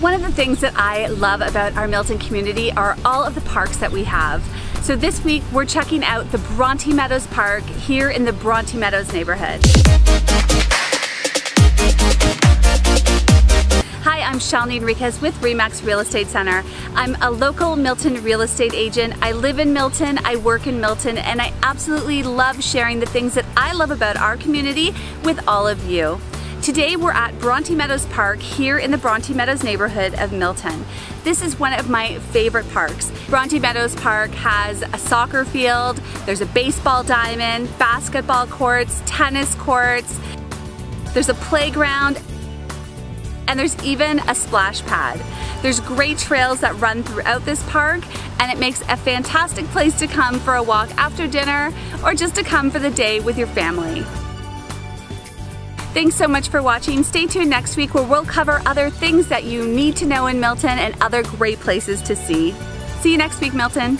One of the things that I love about our Milton community are all of the parks that we have. So this week we're checking out the Bronte Meadows Park here in the Bronte Meadows neighborhood. Hi, I'm Shaleni Henriquez with Remax Real Estate Center. I'm a local Milton real estate agent. I live in Milton, I work in Milton, and I absolutely love sharing the things that I love about our community with all of you. Today we're at Bronte Meadows Park here in the Bronte Meadows neighborhood of Milton. This is one of my favorite parks. Bronte Meadows Park has a soccer field, there's a baseball diamond, basketball courts, tennis courts, there's a playground, and there's even a splash pad. There's great trails that run throughout this park and it makes a fantastic place to come for a walk after dinner or just to come for the day with your family. Thanks so much for watching. Stay tuned next week where we'll cover other things that you need to know in Milton and other great places to see. See you next week, Milton.